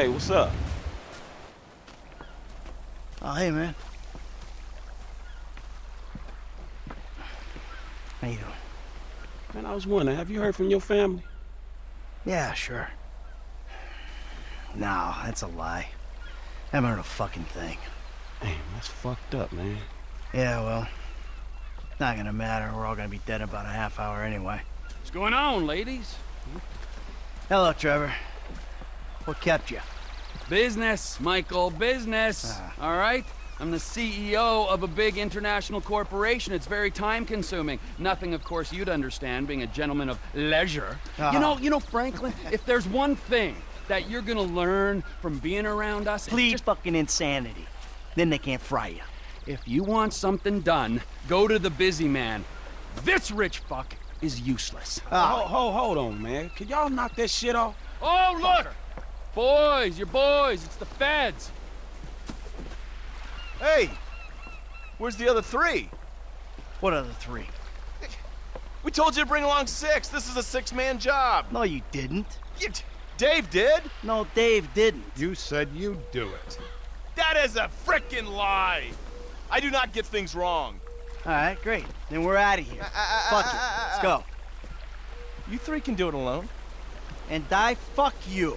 Hey, what's up? Oh, hey, man. How you doing? Man, I was wondering, have you heard from your family? Yeah, sure. No, that's a lie. I Haven't heard a fucking thing. Damn, that's fucked up, man. Yeah, well, not gonna matter. We're all gonna be dead in about a half hour anyway. What's going on, ladies? Hello, Trevor. What kept you? Business, Michael, business. Ah. All right? I'm the CEO of a big international corporation. It's very time consuming. Nothing, of course, you'd understand, being a gentleman of leisure. Ah. You know, you know, Franklin, if there's one thing that you're gonna learn from being around us, Please just fucking insanity. Then they can't fry you. if you want something done, go to the busy man. This rich fuck is useless. Hold, hold, hold on, man. Can y'all knock that shit off? Oh, look! Boys, your boys, it's the feds. Hey! Where's the other three? What other three? We told you to bring along six. This is a six-man job. No, you didn't. You- Dave did? No, Dave didn't. You said you'd do it. That is a frickin' lie. I do not get things wrong. All right, great. Then we're out of here. Uh, uh, uh, fuck it. Let's go. You three can do it alone. And die, fuck you.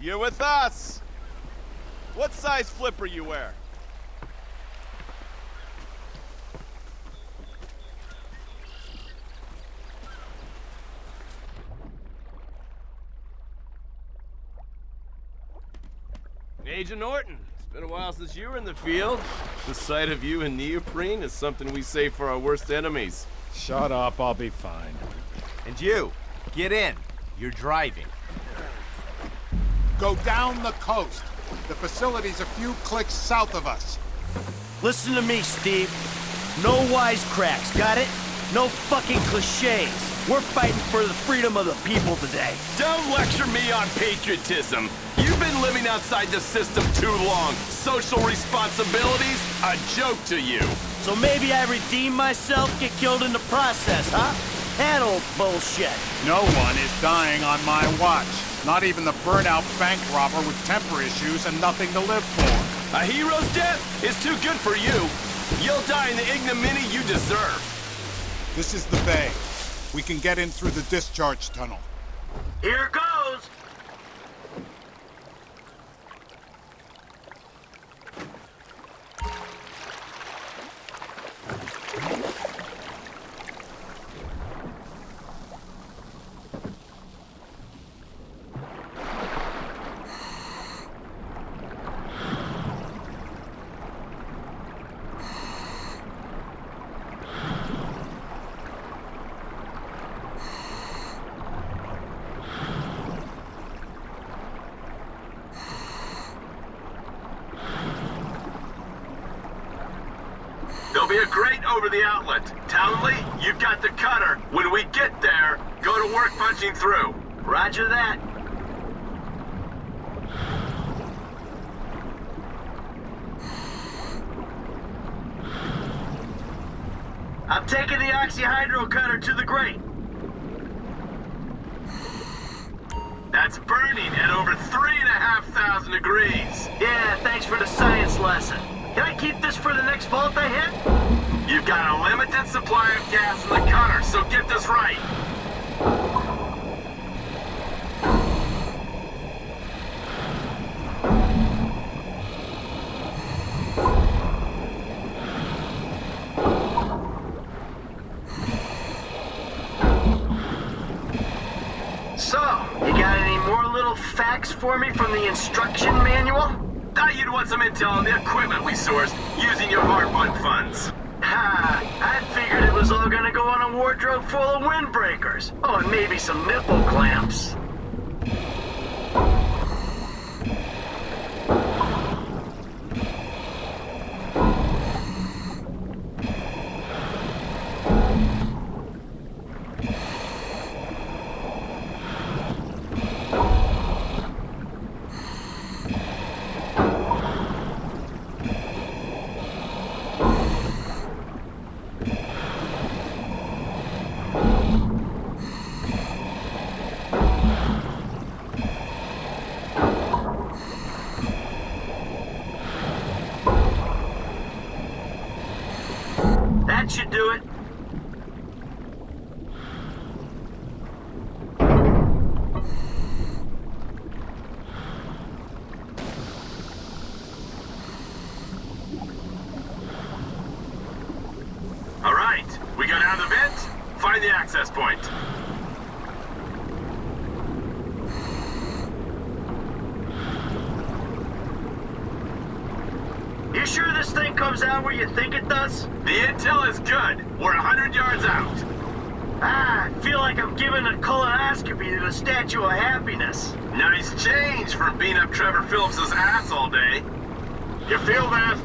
you're with us. What size flipper you wear? Agent Norton, it's been a while since you were in the field. The sight of you in neoprene is something we save for our worst enemies. Shut up, I'll be fine. And you, get in. You're driving. Go down the coast. The facility's a few clicks south of us. Listen to me, Steve. No wisecracks, got it? No fucking cliches. We're fighting for the freedom of the people today. Don't lecture me on patriotism. You've been living outside the system too long. Social responsibilities, a joke to you. So maybe I redeem myself, get killed in the process, huh? That old bullshit. No one is dying on my watch. Not even the burnout bank robber with temper issues and nothing to live for. A hero's death is too good for you. You'll die in the ignominy you deserve. This is the bay. We can get in through the discharge tunnel. Here goes. There'll be a grate over the outlet. Townley, you've got the cutter. When we get there, go to work punching through. Roger that. I'm taking the oxyhydro cutter to the grate. That's burning at over three and a half thousand degrees. Yeah, thanks for the science lesson. Keep this for the next vault I hit? You've got a limited supply of gas in the cutter, so get this right. Wardrobe full of windbreakers. Oh, and maybe some nipple clamps. That should do it. All right, we go down the vent, find the access point. You sure this thing comes out where you think it does? The intel is good. We're a hundred yards out. Ah, I feel like I'm giving a colonoscopy to the Statue of Happiness. Nice change from beating up Trevor Phillips's ass all day. You feel that?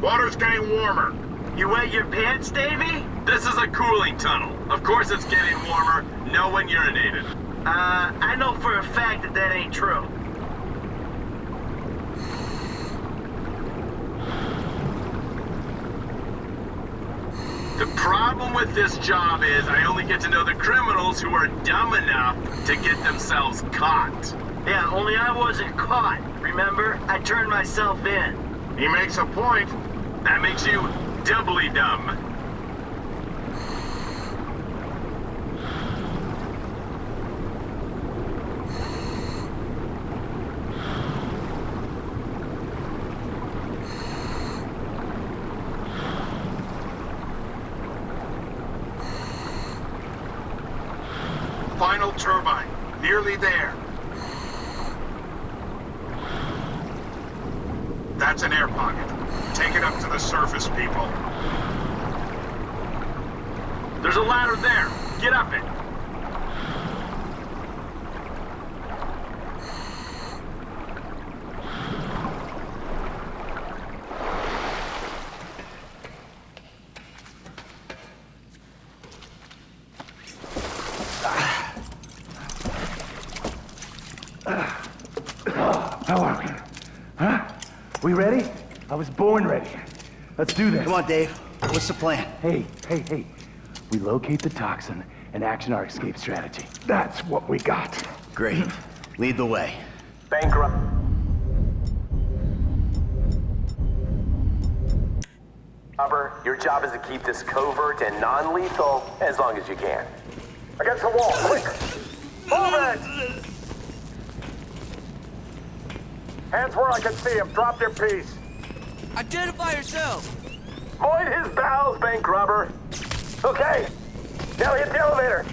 Water's getting warmer. You wet your pants, Davy? This is a cooling tunnel. Of course it's getting warmer. No one urinated. Uh, I know for a fact that that ain't true. The problem with this job is I only get to know the criminals who are dumb enough to get themselves caught. Yeah, only I wasn't caught. Remember? I turned myself in. He makes a point. That makes you doubly dumb. Final turbine. Nearly there. That's an air pocket. Take it up to the surface, people. There's a ladder there. Get up it. How are we? Huh? We ready? I was born ready. Let's do this. Come on, Dave. What's the plan? Hey, hey, hey. We locate the toxin and action our escape strategy. That's what we got. Great. Lead the way. Bankrupt. Robber, your job is to keep this covert and non-lethal as long as you can. Against the wall, quick! Move it! Hands where I can see him. Drop your piece. Identify yourself! Avoid his bowels, bank robber. Okay, now hit the elevator.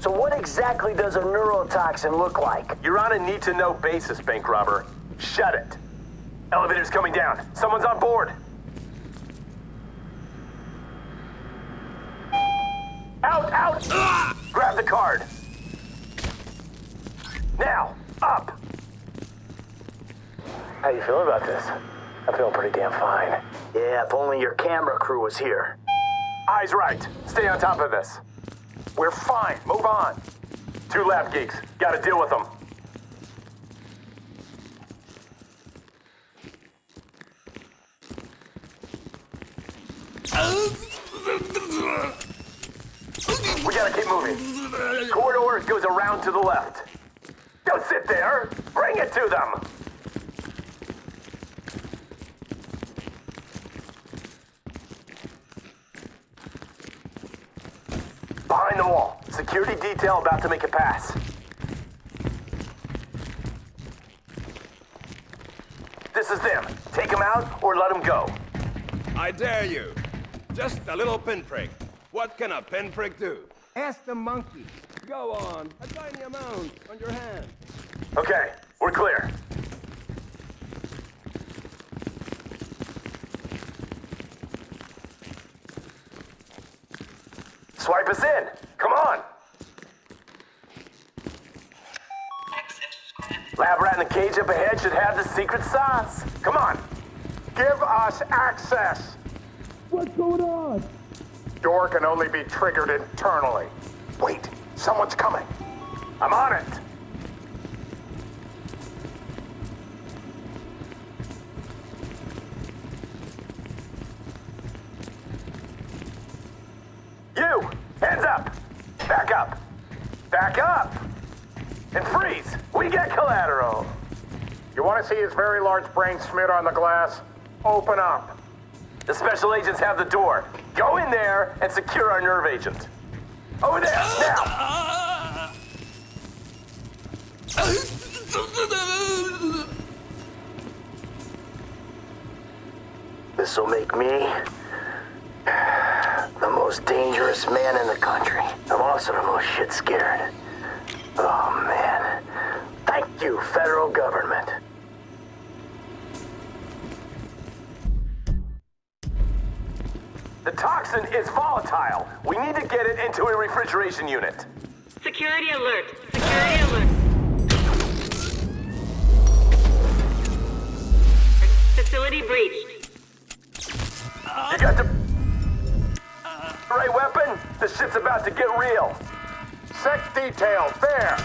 So what exactly does a neurotoxin look like? You're on a need-to-know basis, bank robber. Shut it. Elevator's coming down. Someone's on board. Out, out! Ah! Grab the card. Now, up! How you feeling about this? I'm feeling pretty damn fine. Yeah, if only your camera crew was here. Eyes right. Stay on top of this. We're fine. Move on. Two lab geeks. Gotta deal with them. We gotta keep moving. Corridor goes around to the left. Don't sit there. Bring it to them. Behind the wall. Security detail about to make a pass. This is them. Take them out or let them go. I dare you. Just a little pinprick. What can a pinprick do? Ask the monkey. Go on. A tiny amount on your hand. Okay, we're clear. Swipe us in. Come on. Lab rat in the cage up ahead should have the secret sauce. Come on. Give us access. What's going on? Door can only be triggered internally. Wait, someone's coming. I'm on it. Very large brain smeared on the glass? Open up. The special agents have the door. Go in there and secure our nerve agent. Over there, now! This'll make me the most dangerous man in the country. I'm also the most shit scared. Oh man. Thank you, federal government. Toxin is volatile. We need to get it into a refrigeration unit. Security alert. Security alert. Facility breached. You got the right weapon? This shit's about to get real. Sec detail, there.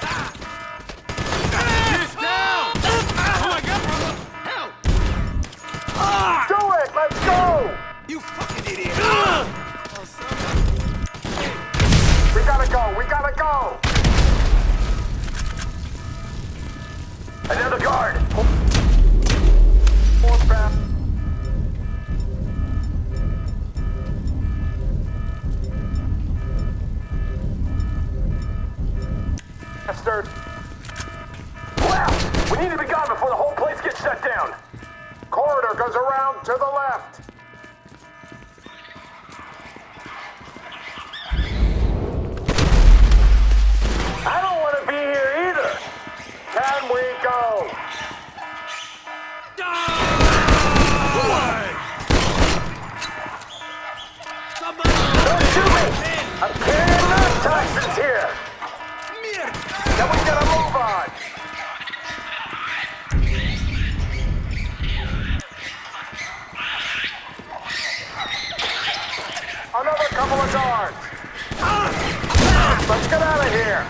Go! Another guard! More fast. Bastard. Left! We need to be gone before the whole place gets shut down. Corridor goes around to the left. Out of here.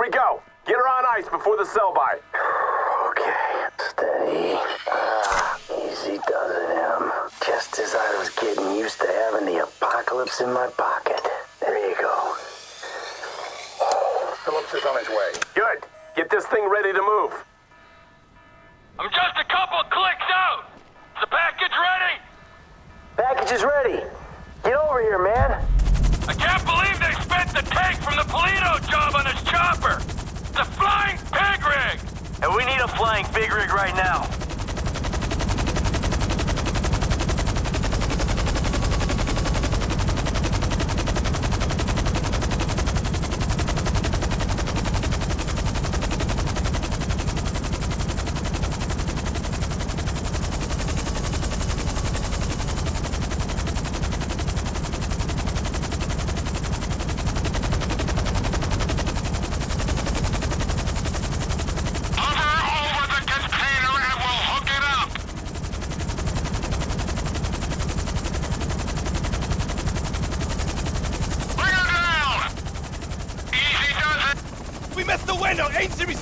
We go. Get her on ice before the sell-by. Okay, steady. Ah, easy does it, Em. Just as I was getting used to having the apocalypse in my pocket. There you go. Phillips is on his way. Good. Get this thing ready to move. I'm just a couple clicks out! Is the package ready? Package is ready. Get over here, man. I can't believe they spent the tank from the Paleto job on this chopper! It's a flying pig rig! And we need a flying big rig right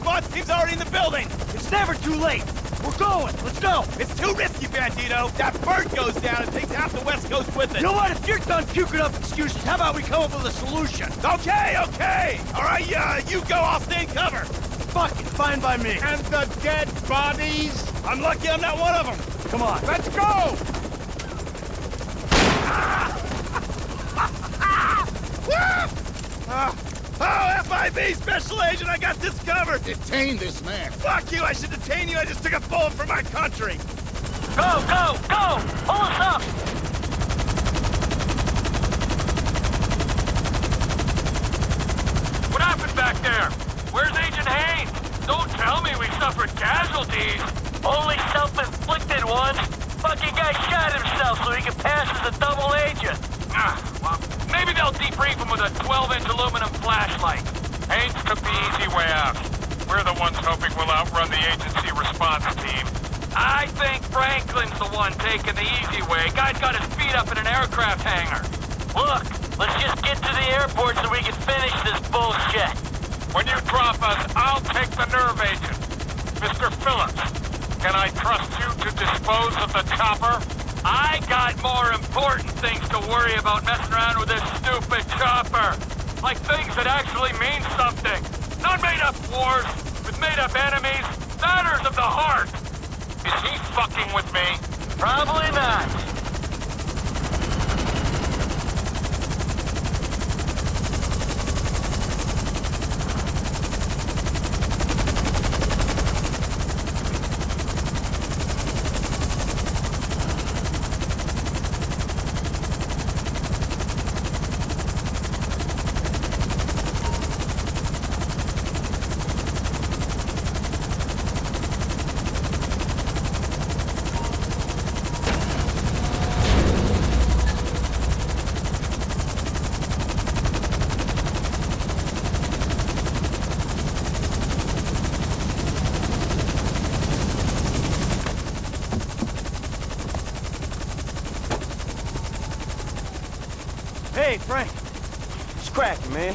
SWAT team's already in the building! It's never too late! We're going! Let's go! It's too risky, Bandito! That bird goes down and takes half the West Coast with it! You know what? If you're done puking up excuses, how about we come up with a solution? Okay, okay! Alright, uh, you go, I'll stay in cover! Fuck it, fine by me. And the dead bodies? I'm lucky I'm not one of them! Come on. Let's go! Ah! Oh, FIB Special Agent, I got this covered! Detain this man. Fuck you, I should detain you, I just took a bullet for my country! Go, go, go! Pull us up! What happened back there? Where's Agent Haines? Don't tell me we suffered casualties. Only self-inflicted ones. Fucking guy shot himself so he could pass as a double agent. Ah, well, maybe they'll debrief him with a 12-inch aluminum flashlight. Haines took the easy way out. We're the ones hoping we'll outrun the agency response team. I think Franklin's the one taking the easy way. Guy's got his feet up in an aircraft hangar. Look, let's just get to the airport so we can finish this bullshit. When you drop us, I'll take the nerve agent. Mr. Phillips, can I trust you to dispose of the chopper? I got more important things to worry about messing around with this stupid chopper. Like things that actually mean something. Not made-up wars with made-up enemies. Matters of the heart. Is he fucking with me? Probably not. Hey, Frank. It's cracking, man.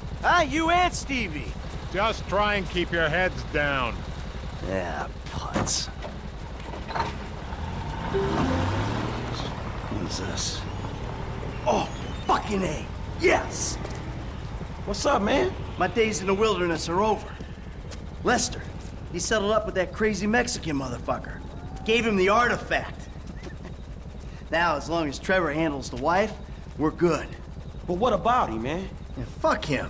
Huh? You and Stevie. Just try and keep your heads down. Yeah, putz. Who's this? Oh, fucking A. Yes! What's up, man? My days in the wilderness are over. Lester, he settled up with that crazy Mexican motherfucker. Gave him the artifact. now, as long as Trevor handles the wife, we're good. But what about him, man? And fuck him.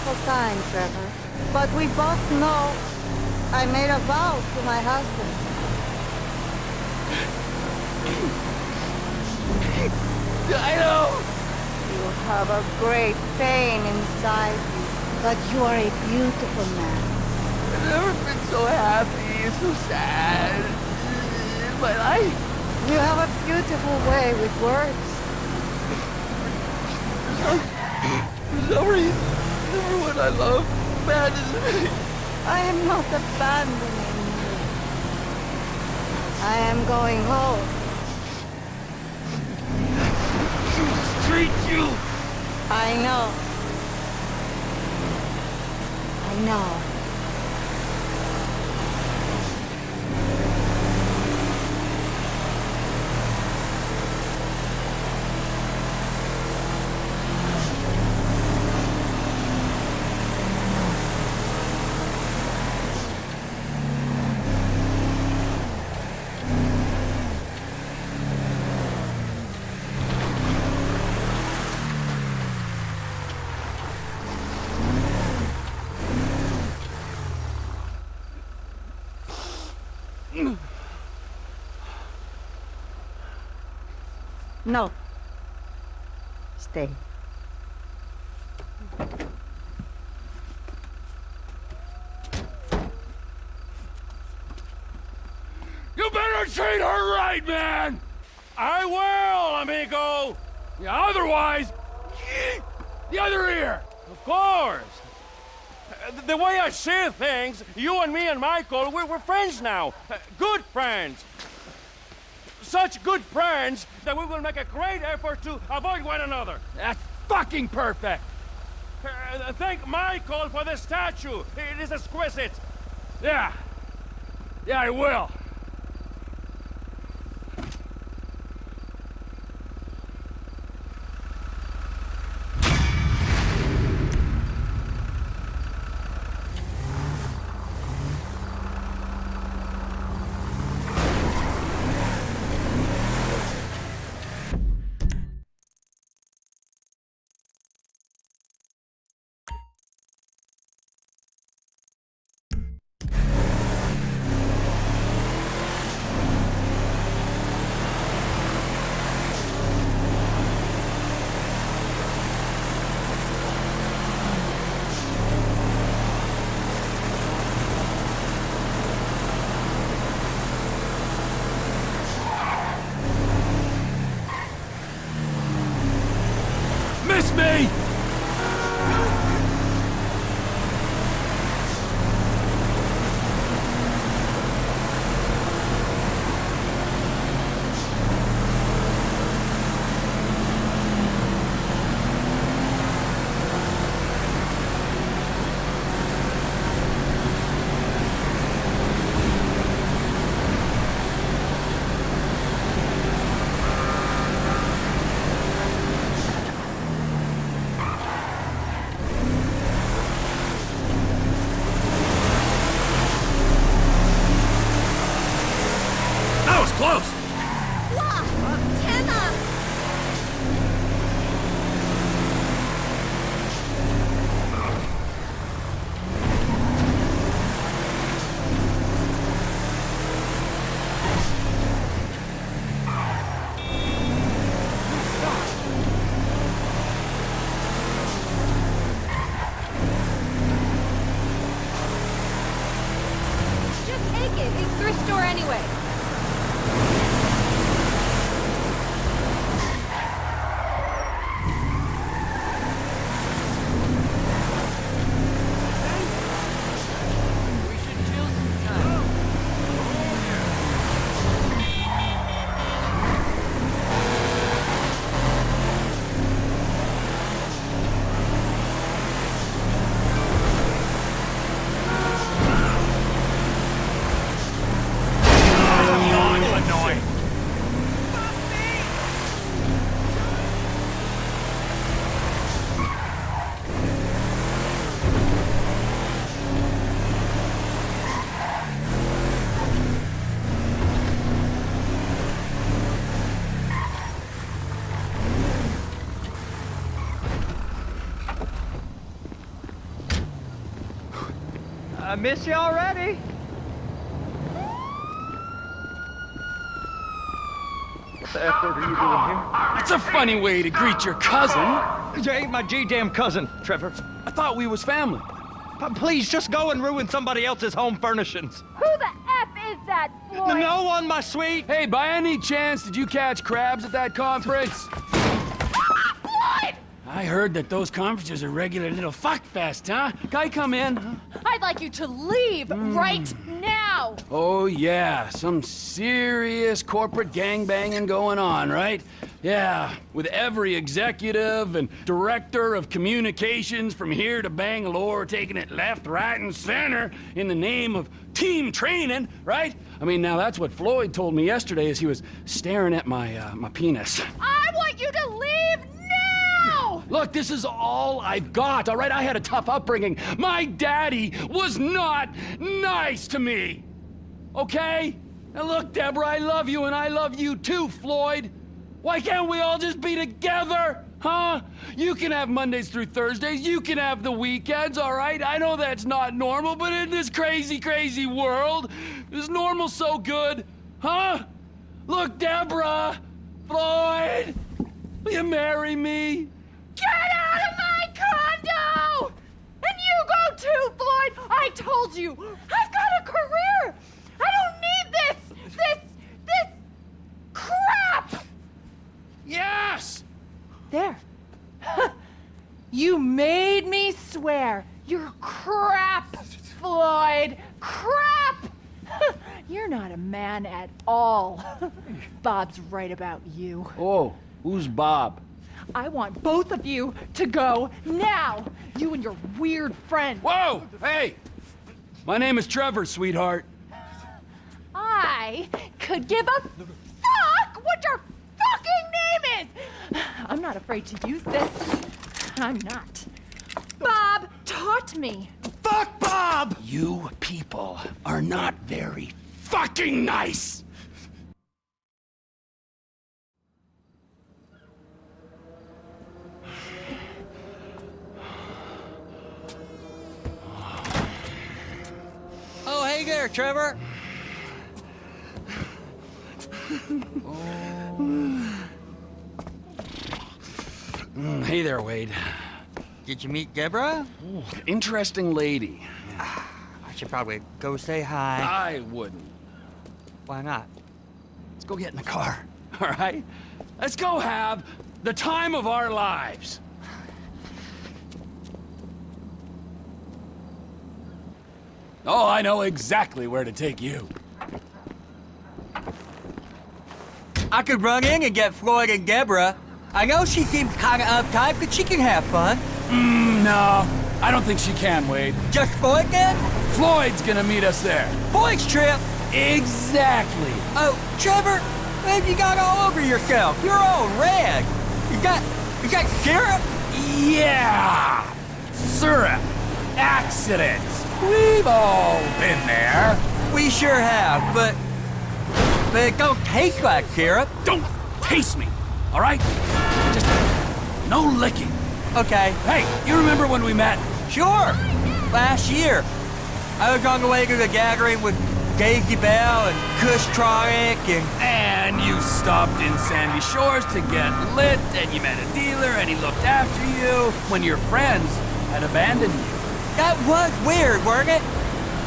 Wonderful time, Trevor. But we both know I made a vow to my husband. I know! You have a great pain inside you, but you are a beautiful man. I've never been so happy, so sad in my life. You have a beautiful way with words. For some reason, everyone I love abandons me. I am not abandoning you. I am going home. Treat you! I know. I know. No. Stay. You better treat her right, man! I will, amigo! Yeah, otherwise, the other ear! Of course! The way I see things, you and me and Michael, we're, we're friends now. Good friends. Such good friends that we will make a great effort to avoid one another. That's fucking perfect! Uh, thank Michael for the statue. It is exquisite. Yeah. Yeah, I will. I miss you already. What the F word are you doing here? That's a funny way to greet your cousin. You ain't my G-damn cousin, Trevor. I thought we was family. P- Please, just go and ruin somebody else's home furnishings. Who the F is that, Floyd? No one, my sweet. Hey, by any chance, did you catch crabs at that conference? Floyd! I heard that those conferences are regular little fuck fest, huh? Guy come in? I'd like you to leave right now. Oh, yeah, some serious corporate gangbanging going on, right? Yeah, with every executive and director of communications from here to Bangalore taking it left, right, and center in the name of team training, right? I mean, now that's what Floyd told me yesterday as he was staring at my, uh, my penis. I want you to leave now. Look, this is all I've got, all right? I had a tough upbringing. My daddy was not nice to me. Okay? Now look, Deborah, I love you and I love you too, Floyd. Why can't we all just be together? Huh? You can have Mondays through Thursdays. You can have the weekends, all right? I know that's not normal, but in this crazy, crazy world, is normal so good? Huh? Look, Deborah, Floyd! Will you marry me? Get out of my condo! And you go too, Floyd! I told you! I've got a career! I don't need this! This. this. crap! Yes! There. you made me swear. You're crap, Floyd! Crap! You're not a man at all. Bob's right about you. Oh, who's Bob? I want both of you to go now. You and your weird friend. Whoa! Hey! My name is Trevor, sweetheart. I could give a fuck what your fucking name is. I'm not afraid to use this. I'm not. Bob taught me. Fuck Bob! You people are not very fucking nice! Oh, hey there, Trevor. Mm, hey there, Wade. Did you meet Deborah? Ooh, interesting lady. I should probably go say hi. I wouldn't. Why not? Let's go get in the car, all right? Let's go have the time of our lives. Oh, I know exactly where to take you. I could run in and get Floyd and Deborah. I know she seems kind of uptight, but she can have fun. Mm, no, I don't think she can, Wade. Just Floyd then? Floyd's gonna meet us there. Floyd's trip? Exactly. Oh, Trevor, man, you got all over yourself. You're all red. You got, you got syrup? Yeah! Syrup. Accidents. We've all been there. We sure have, but, but it don't taste like syrup. Don't taste me, all right? Just no licking. Okay. Hey, you remember when we met? Sure. Last year. I was on the way to the gathering with Daisy Bell and Kush Tronic and... And you stopped in Sandy Shores to get lit, and you met a dealer, and he looked after you when your friends had abandoned you. That was weird, wasn't it?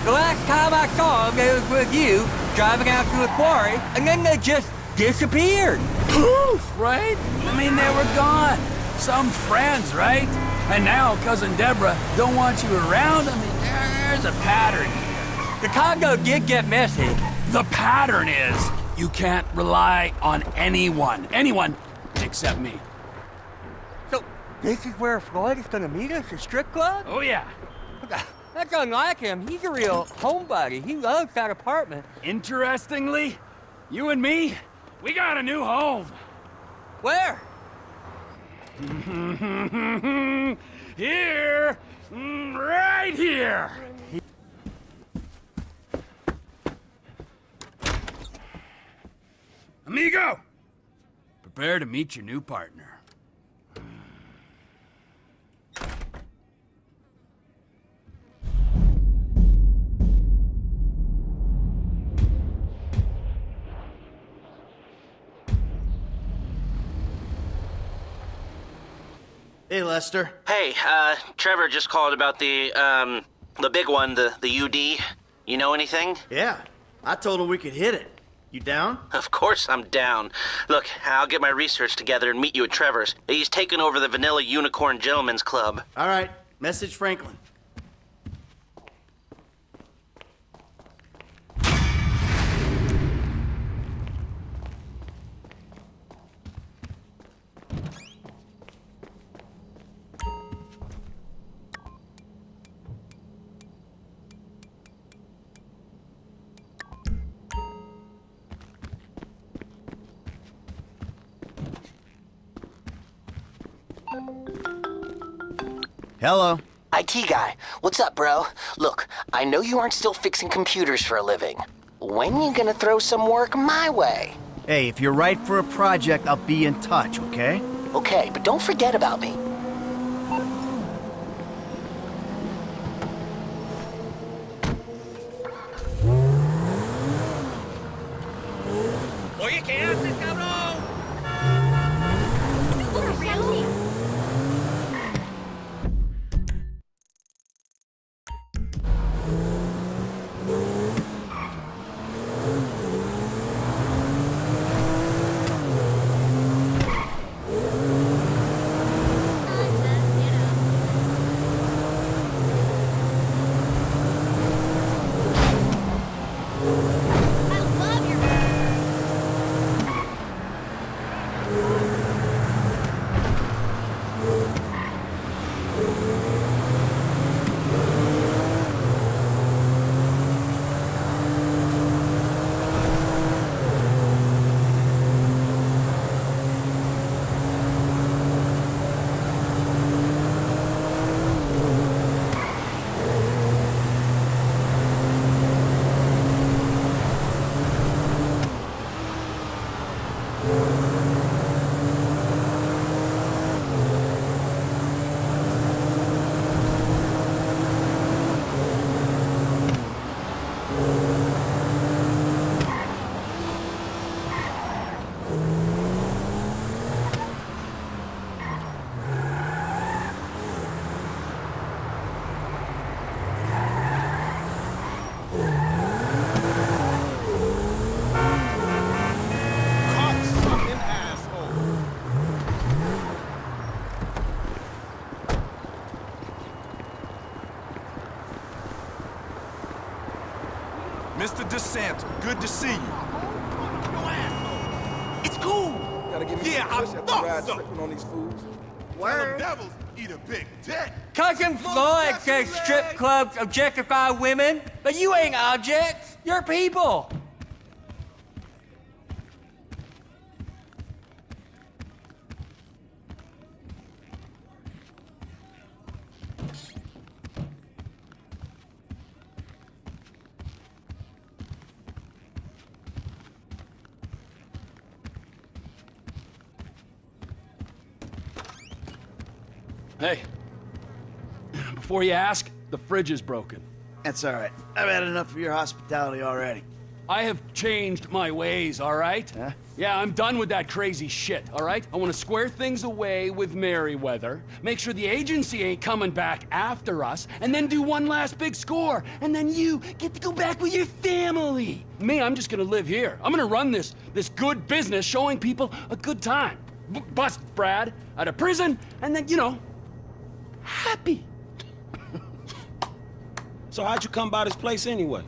The last time I saw them, it was with you, driving out to the quarry, and then they just disappeared. Poof, right? I mean, they were gone. Some friends, right? And now Cousin Deborah don't want you around. I mean, there's a pattern here. The Congo did get messy. The pattern is you can't rely on anyone. Anyone except me. So, this is where Floyd is gonna meet us, a strip club? Oh, yeah. That's unlike him. He's a real homebody. He loves that apartment. Interestingly, you and me, we got a new home. Where? here, mm, right here. Amigo, prepare to meet your new partner. Hey, Lester. Hey, uh, Trevor just called about the, um, the big one, the, the UD. You know anything? Yeah, I told him we could hit it. You down? Of course I'm down. Look, I'll get my research together and meet you at Trevor's. He's taken over the Vanilla Unicorn Gentlemen's Club. All right, message Franklin. Hello. IT guy, what's up, bro? Look, I know you aren't still fixing computers for a living. When you gonna throw some work my way? Hey, if you're right for a project, I'll be in touch, okay? Okay, but don't forget about me. DeSanta, good to see you. It's cool. Gotta give me Yeah, some I push after thought ride so. slipping on these fools. Word. Tell them devils eat a big dick. Cousin Floyd says strip clubs objectify women, but you ain't objects. You're people. Before you ask, the fridge is broken. That's all right. I've had enough of your hospitality already. I have changed my ways, all right? Huh? Yeah, I'm done with that crazy shit, all right? I want to square things away with Merryweather, make sure the agency ain't coming back after us, and then do one last big score. And then you get to go back with your family. Me, I'm just gonna live here. I'm gonna run this this good business showing people a good time. B- bust Brad out of prison, and then, you know, happy. So how'd you come by this place anyway?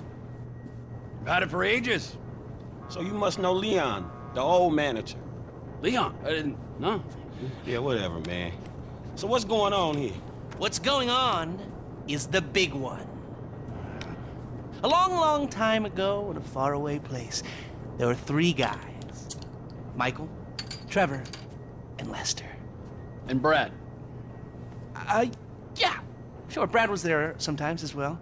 Had it for ages. So you must know Leon, the old manager. Leon? I didn't, no. Yeah, whatever, man. So what's going on here? What's going on is the big one. A long, long time ago in a faraway place, there were three guys Michael, Trevor, and Lester. And Brad. Uh, yeah. Sure, Brad was there sometimes as well.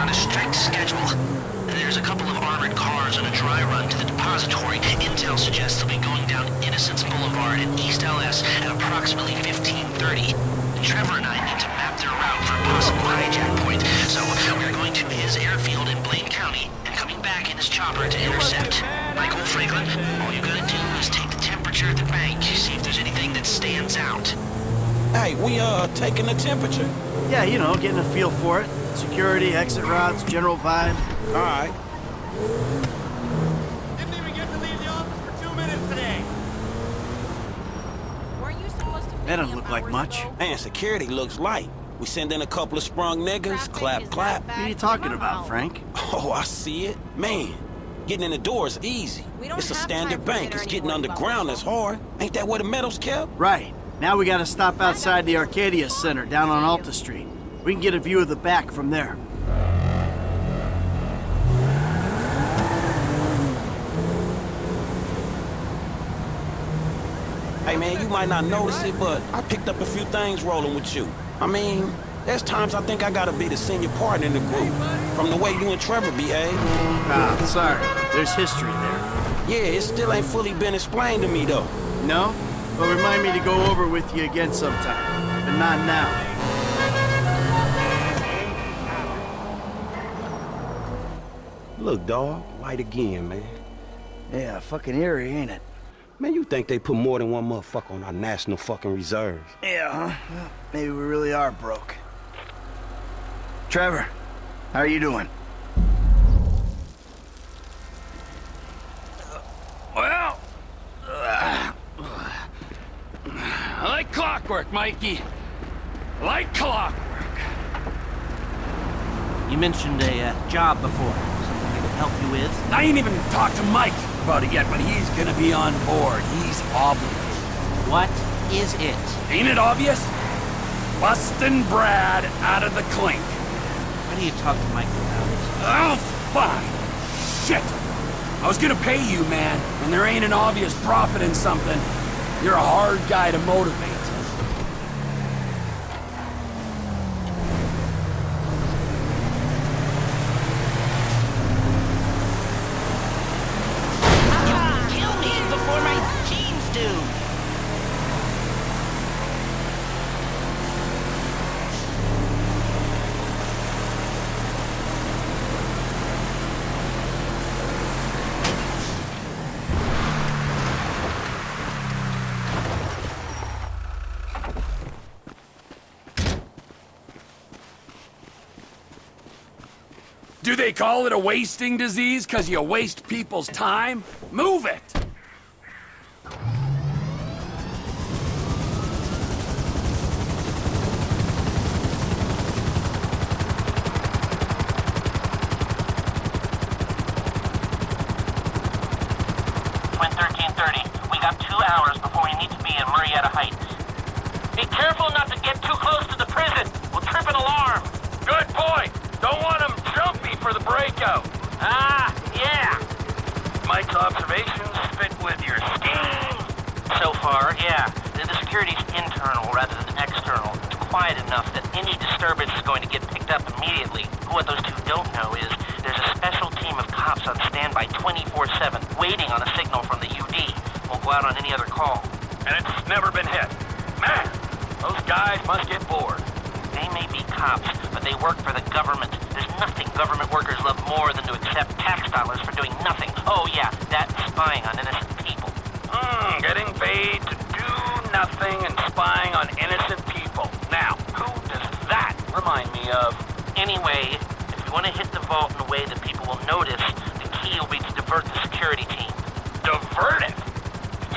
On a strict schedule. There's a couple of armored cars on a dry run to the depository. Intel suggests they'll be going down Innocence Boulevard in East LS at approximately 1530. Trevor and I need to map their route for a possible hijack point, so we're going to his airfield in Blaine County and coming back in his chopper to intercept. Michael Franklin, all you gotta do is take the temperature at the bank, see if there's anything that stands out. Hey, we uh taking the temperature. Yeah, you know, getting a feel for it. Security, exit routes, general vibe. All right. Didn't even get to leave the office for two minutes today. Weren't you supposed to That doesn't look like much. Man, security looks light. We send in a couple of sprung niggas, clap, clap. What are you talking about, Frank? Oh, I see it. Man, getting in the door is easy. We don't It's a standard bank. It's getting anyway, underground that's hard. Ain't that where the metal's kept? Right. Now we gotta stop outside the Arcadius Center down on Alta Street. We can get a view of the back from there. Hey man, you might not notice it, but I picked up a few things rolling with you. I mean, there's times I think I gotta be the senior partner in the group. From the way you and Trevor behave. Ah, sorry. There's history there. Yeah, it still ain't fully been explained to me though. No? Well, remind me to go over with you again sometime. But not now. Look, dog, light again, man. Yeah, fucking eerie, ain't it? Man, you think they put more than one motherfucker on our national fucking reserves? Yeah, huh? Well, maybe we really are broke. Trevor, how are you doing? Well, uh, like clockwork, Mikey. Like clockwork. You mentioned a uh, job before. Something I could help you with? I ain't even talked to Mike about it yet, but he's gonna be on board. He's obligated. What is it? Ain't it obvious? Bustin' Brad out of the clink. Why do you talk to Mike about it? Oh, fine. Shit. I was gonna pay you, man, and there ain't an obvious profit in something. You're a hard guy to motivate. They call it a wasting disease because you waste people's time? Move it! The security's internal rather than external. It's quiet enough that any disturbance is going to get picked up immediately. What those two don't know is there's a special team of cops on standby 24-7, waiting on a signal from the UD. Won't go out on any other call. And it's never been hit. Man, those guys must get bored. They may be cops, but they work for the government. There's nothing government workers love more than to accept tax dollars for doing nothing. Oh yeah, that's spying on innocent people. Hmm, getting paid nothing and spying on innocent people. Now, who does that remind me of? Anyway, if you want to hit the vault in a way that people will notice, the key will be to divert the security team. Divert it?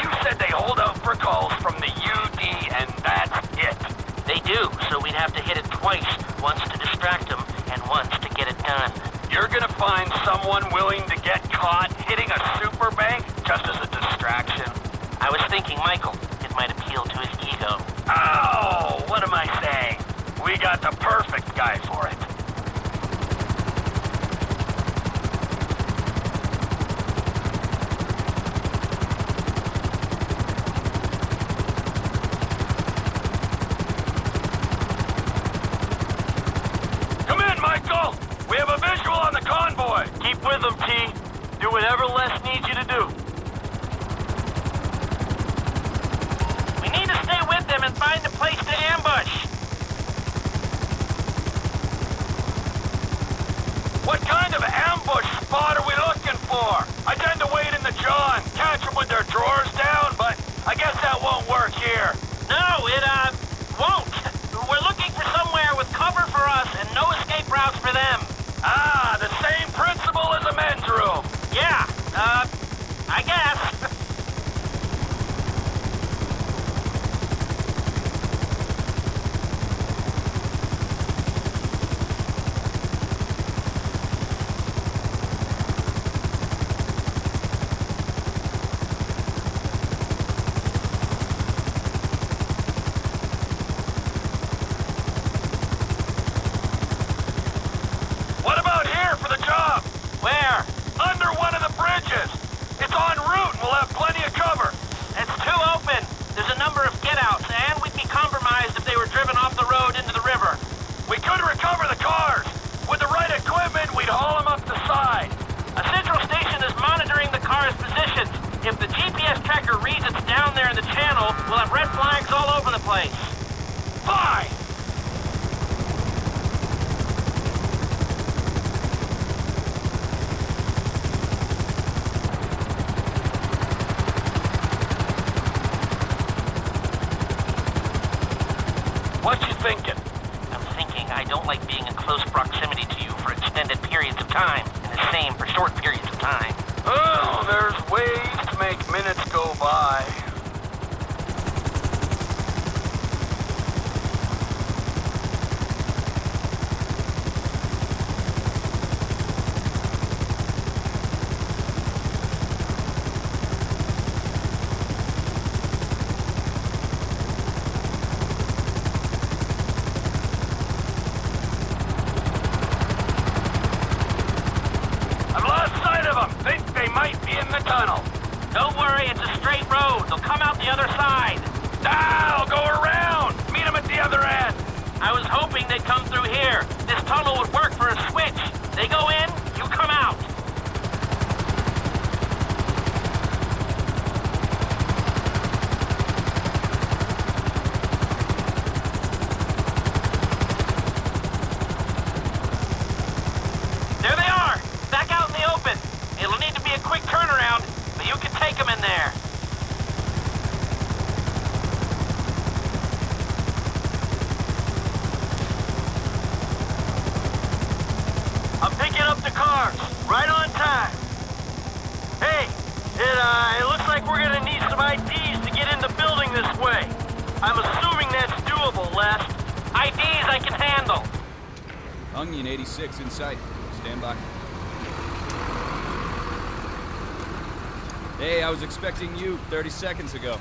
You said they hold out for calls from the UD and that's it. They do, so we'd have to hit it twice, once to distract them and once to get it done. You're gonna find someone willing to get caught hitting a super bank just as a distraction? I was thinking Michael. We got the perfect guy for it. Come in, Michael! We have a visual on the convoy! Keep with them, T. Do whatever Les needs you to do. We need to stay with them and find a place to ambush. What kind of ambush spot are we looking for? I tend to wait in the John, catch them with their drawers down, but I guess that won't work here. No, it, uh, won't. We're looking for somewhere with cover for us and no escape routes for them. Ah, the same principle as a men's room. Yeah, uh, I guess. What about here for the job? Where? Under one of the bridges. It's en route and we'll have plenty of cover. It's too open. There's a number of get-outs, and we'd be compromised if they were driven off the road into the river. We could recover the cars. With the right equipment, we'd haul them up the side. A central station is monitoring the car's positions. If the GPS tracker reads it's down there in the channel, we'll have red flags all over the place. Fine. What you thinking? I'm thinking I don't like being in close proximity to you for extended periods of time, and the same for short periods of time. Oh, there's ways to make minutes go by. I've lost sight of them. They, they might be in the tunnel. Don't worry, it's a straight road. They'll come out the other side. I'll go around. Meet them at the other end. I was hoping they'd come through here. This tunnel would work for a switch. They go in, you come out. There they are! Back out in the open. It'll need to be a quick turnaround, but you can take them in there. I'm picking up the cars, right on time. Hey, it, uh, it looks like we're gonna need some IDs to get in the building this way. I'm assuming that's doable, Les. IDs I can handle. Onion 86 in sight. Stand by. Hey, I was expecting you 30 seconds ago.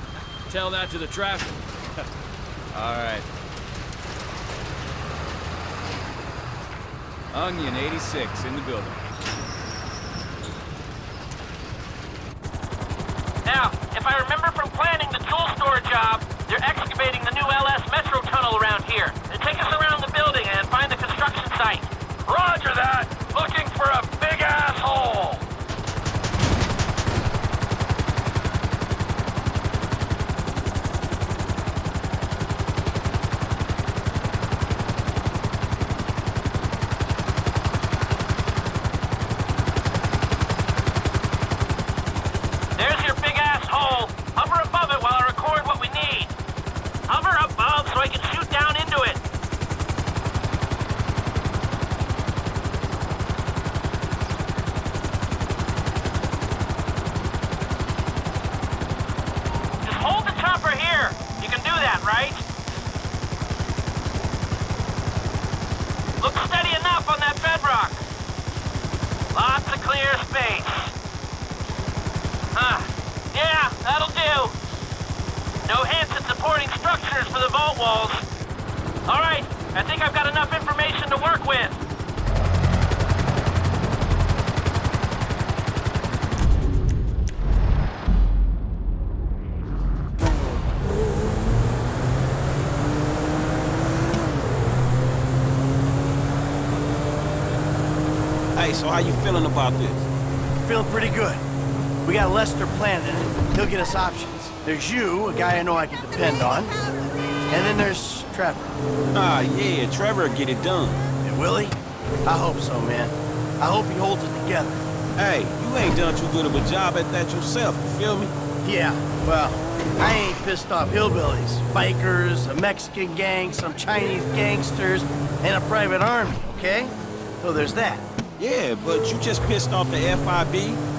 Tell that to the traffic. All right. Onion 86 in the building. Now, if I remember Roger I think I've got enough information to work with. Hey, so how you feeling about this? Feeling pretty good. We got Lester planning it. He'll get us options. There's you, a guy I know I can depend on. And then there's Trevor. Ah, yeah, Trevor will get it done. And will he? I hope so, man. I hope he holds it together. Hey, you ain't done too good of a job at that yourself, you feel me? Yeah, well, I ain't pissed off hillbillies, bikers, a Mexican gang, some Chinese gangsters, and a private army, okay? So there's that. Yeah, but you just pissed off the FIB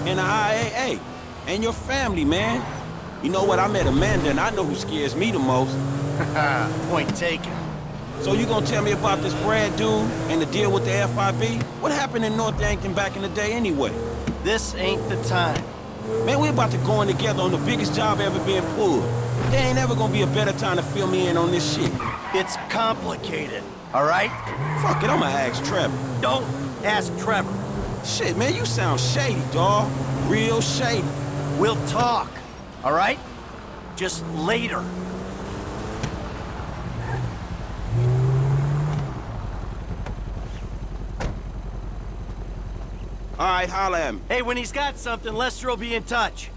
and the IAA. And your family, man. You know what, I met Amanda and I know who scares me the most. Point taken. So you gonna tell me about this Brad dude and the deal with the FIB? What happened in North Yankton back in the day anyway? This ain't the time. Man, We're about to go in together on the biggest job ever being pulled. There ain't ever gonna be a better time to fill me in on this shit. It's complicated, all right? Fuck it, I'ma ask Trevor. Don't ask Trevor. Shit, man, you sound shady, dawg. Real shady. We'll talk, all right? Just later. All right, holla me. Hey, when he's got something, Lester will be in touch.